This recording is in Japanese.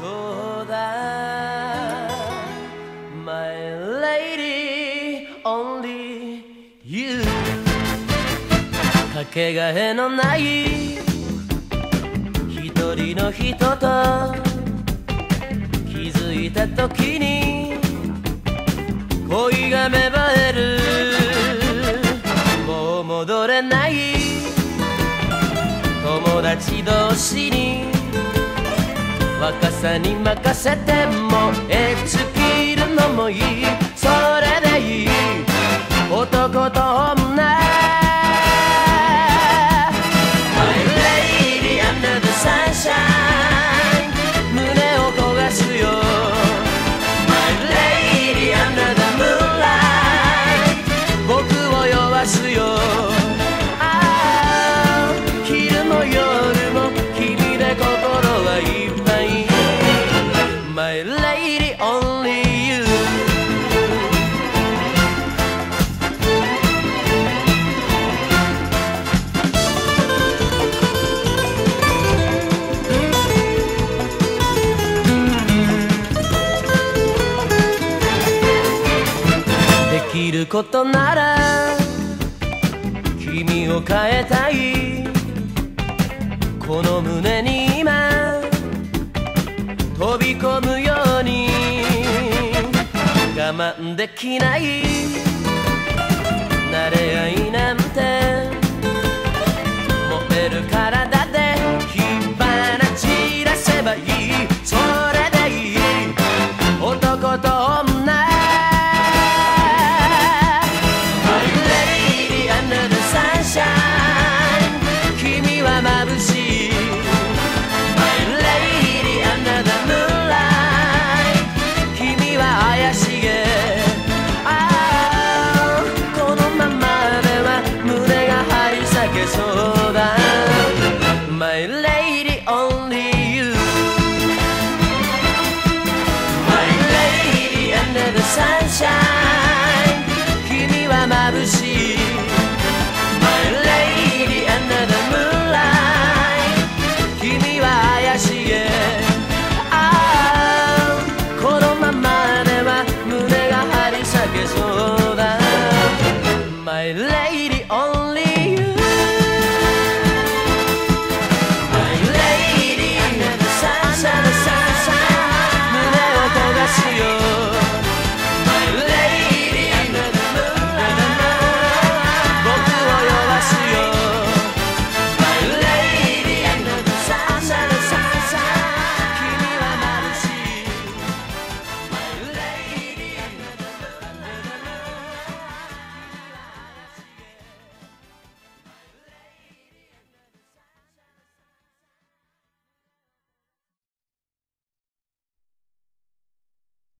そうだ。My lady only you. かけがえのない一人の人と気づいた時に恋が芽生える。もう戻れない。友達同士に若さに任せて燃え尽きるのもいい。それでいい。男と女。My lady under the sunshine. Lady only you できることなら君を変えたい。この胸に我慢できない。けそうだ My lady only you. My lady under the sunshine. 君は眩しい My lady under the moonlight. 君は怪しげああこのままでは胸が張り裂けそうだ ah, My lady